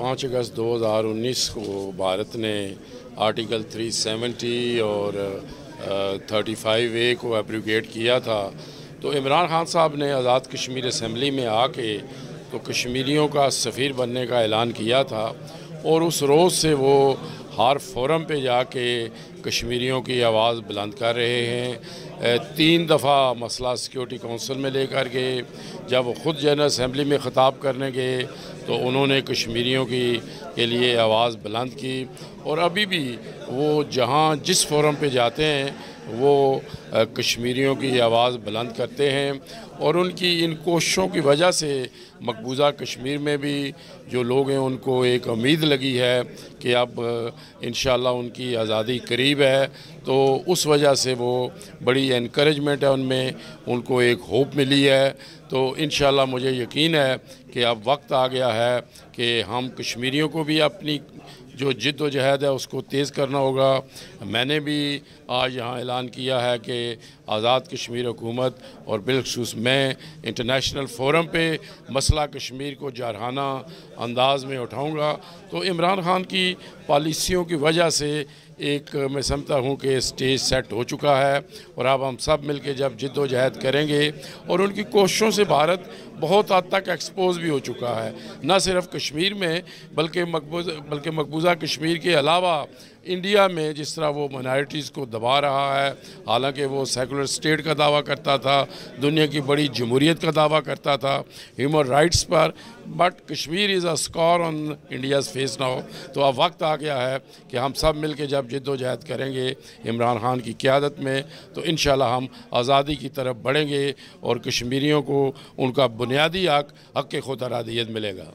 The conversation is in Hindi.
पाँच अगस्त 2019 को भारत ने आर्टिकल 370 और थर्टी फाइव ए को एप्रीगेट किया था। तो इमरान खान साहब ने आज़ाद कश्मीर असम्बली में आके तो कश्मीरियों का सफ़ीर बनने का ऐलान किया था और उस रोज़ से वो हर फोरम पे जाके कश्मीरियों की आवाज़ बुलंद कर रहे हैं। तीन दफ़ा मसला सिक्योरिटी काउंसिल में लेकर गए, जब वो ख़ुद जनरल असम्बली में ख़ताब करने गए तो उन्होंने कश्मीरियों की, के लिए आवाज़ बुलंद की और अभी भी वो जहाँ जिस फोरम पे जाते हैं वो कश्मीरियों की आवाज़ बुलंद करते हैं और उनकी, इन कोशिशों की वजह से मकबूजा कश्मीर में भी जो लोग हैं, उनको एक उम्मीद लगी है कि अब इन उनकी आज़ादी करीब है। तो उस वजह से वो बड़ी इनक्रेजमेंट है उनमें, उनको एक होप मिली है। तो इन मुझे यकीन है कि अब वक्त आ गया है कि हम कश्मीरियों को भी अपनी जो जद्दोजहद है उसको तेज़ करना होगा। मैंने भी आज यहाँ ऐलान किया है कि आज़ाद कश्मीर हुकूमत और बिलखसूस मैं इंटरनेशनल फोरम पे मसला कश्मीर को जारहाना अंदाज में उठाऊँगा। तो इमरान ख़ान की पॉलिसियों की वजह से एक मैं समझता हूँ कि स्टेज सेट हो चुका है और अब हम सब मिल के जब जद्दोजहद करेंगे और उनकी कोशिशों से भारत बहुत हद तक एक्सपोज भी हो चुका है। न सिर्फ़ कश्मीर में, बल्कि मकबूज, बल्कि मकबूजा कश्मीर के अलावा इंडिया में जिस तरह वो माइनॉरिटीज़ को दबा रहा है, हालाँकि वो सेकुलर स्टेट का दावा करता था, दुनिया की बड़ी जमहूरीत का दावा करता था ह्यूमन राइट्स पर but Kashmir is a scar on India's face now तो अब वक्त आ गया है कि हम सब मिल के जब जद्दोजहद करेंगे, इमरान खान की क़्यादत में तो इन हम आज़ादी की तरफ़ बढ़ेंगे और कश्मीरियों को उनका बुनियादी हक हक खुद मिलेगा।